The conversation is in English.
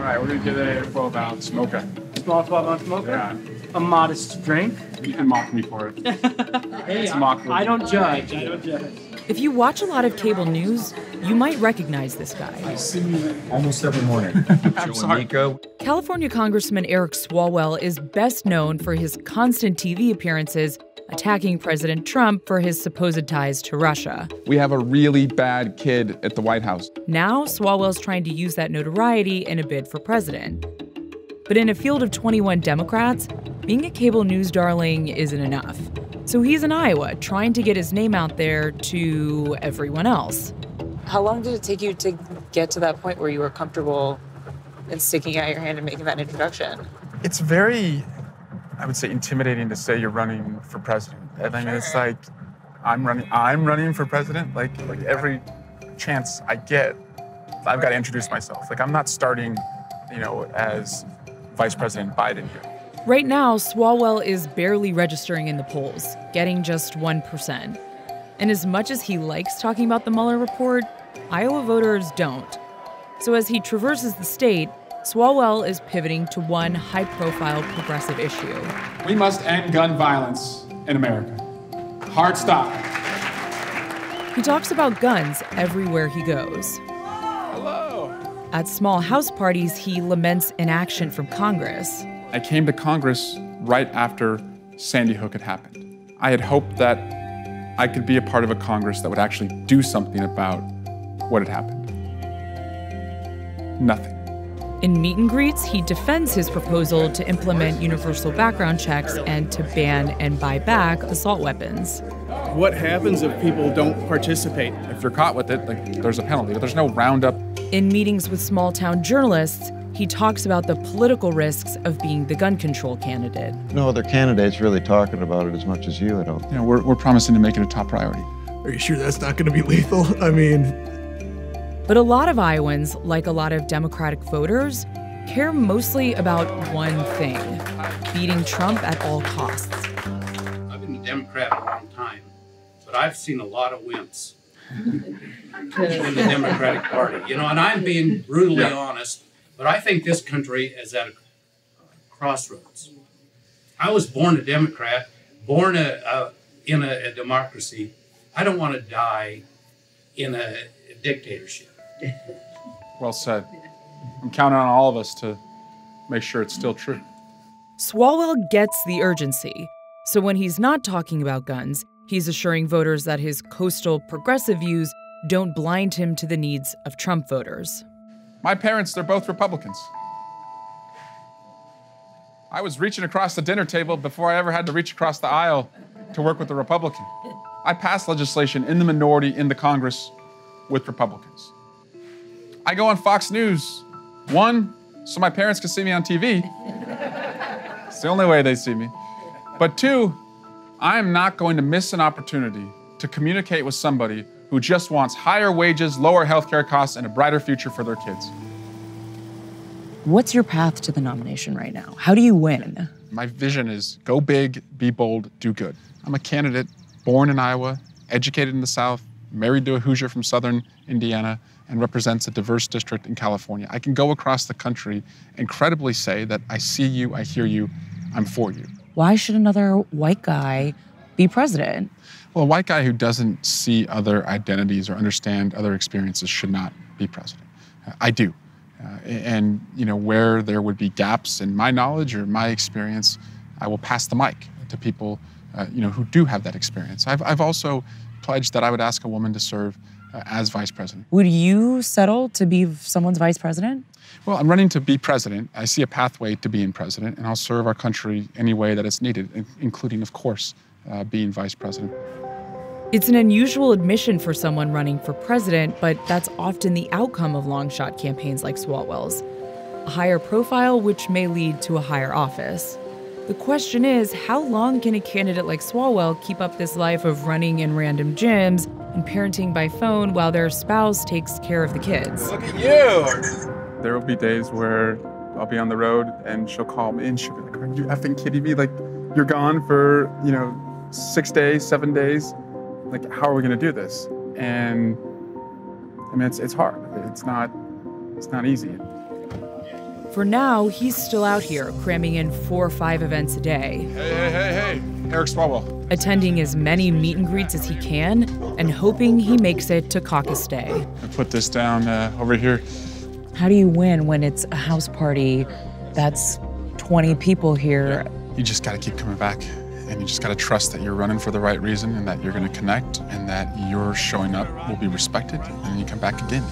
All right, we're gonna get a 12 ounce mocha. Small 12 ounce mocha? Yeah. A modest drink? You can mock me for it. Hey, It's I, mock I don't judge. I don't judge. If you watch a lot of cable news, you might recognize this guy. I see him Almost every morning. I'm sorry. California Congressman Eric Swalwell is best known for his constant TV appearances attacking President Trump for his supposed ties to Russia. We have a really bad kid at the White House. Now, Swalwell's trying to use that notoriety in a bid for president. But in a field of 21 Democrats, being a cable news darling isn't enough. So he's in Iowa trying to get his name out there to everyone else. How long did it take you to get to that point where you were comfortable in sticking out your hand and making that introduction? It's very, I would say, intimidating to say you're running for president. I mean, it's like I'm running. I'm running for president. Like, like every chance I get, I've got to introduce myself. Like, I'm not starting, you know, as Vice President Biden here. Right now, Swalwell is barely registering in the polls, getting just 1%. And as much as he likes talking about the Mueller report, Iowa voters don't. So as he traverses the state, Swalwell is pivoting to one high profile progressive issue. We must end gun violence in America. Hard stop. He talks about guns everywhere he goes. Hello. At small house parties, he laments inaction from Congress. I came to Congress right after Sandy Hook had happened. I had hoped that I could be a part of a Congress that would actually do something about what had happened. Nothing. In meet and greets, he defends his proposal to implement universal background checks and to ban and buy back assault weapons. What happens if people don't participate? If you're caught with it, like there's a penalty. But there's no roundup. In meetings with small town journalists, he talks about the political risks of being the gun control candidate. No other candidates really talking about it as much as you, I don't. You know, we're, we're promising to make it a top priority. Are you sure that's not going to be lethal? I mean, But a lot of Iowans, like a lot of Democratic voters, care mostly about one thing beating Trump at all costs. I've been a Democrat a long time, but I've seen a lot of wimps in the Democratic Party. You know, and I'm being brutally honest, but I think this country is at a crossroads. I was born a Democrat, born a, a, in a, a democracy. I don't want to die in a dictatorship. Well said. I'm counting on all of us to make sure it's still true. Swalwell gets the urgency. So when he's not talking about guns, he's assuring voters that his coastal progressive views don't blind him to the needs of Trump voters. My parents, they're both Republicans. I was reaching across the dinner table before I ever had to reach across the aisle to work with a Republican. I passed legislation in the minority in the Congress with Republicans. I go on Fox News, one, so my parents can see me on TV. it's the only way they see me. But two, I am not going to miss an opportunity to communicate with somebody who just wants higher wages, lower healthcare costs, and a brighter future for their kids. What's your path to the nomination right now? How do you win? My vision is go big, be bold, do good. I'm a candidate born in Iowa, educated in the South, married to a Hoosier from Southern Indiana, and represents a diverse district in California. I can go across the country and credibly say that I see you, I hear you, I'm for you. Why should another white guy be president? Well, a white guy who doesn't see other identities or understand other experiences should not be president. Uh, I do. Uh, and you know where there would be gaps in my knowledge or my experience, I will pass the mic to people uh, you know who do have that experience. I've, I've also pledged that I would ask a woman to serve uh, as vice president. Would you settle to be someone's vice president? Well, I'm running to be president. I see a pathway to being president, and I'll serve our country any way that it's needed, including, of course, uh, being vice president. It's an unusual admission for someone running for president, but that's often the outcome of long shot campaigns like Swalwell's. A higher profile, which may lead to a higher office. The question is how long can a candidate like Swalwell keep up this life of running in random gyms and parenting by phone while their spouse takes care of the kids? Look at you! There will be days where I'll be on the road and she'll call me and she'll be like, Are you effing kidding me? Like, you're gone for, you know, six days, seven days. Like, how are we gonna do this? And I mean, it's, it's hard. It's not, it's not easy. For now, he's still out here cramming in four or five events a day, Hey, hey, hey, hey. Eric Swalwell. attending as many meet and greets as he can, and hoping he makes it to caucus day. I put this down uh, over here. How do you win when it's a house party that's 20 people here? You just got to keep coming back. And you just got to trust that you're running for the right reason and that you're going to connect and that your showing up will be respected. And then you come back again.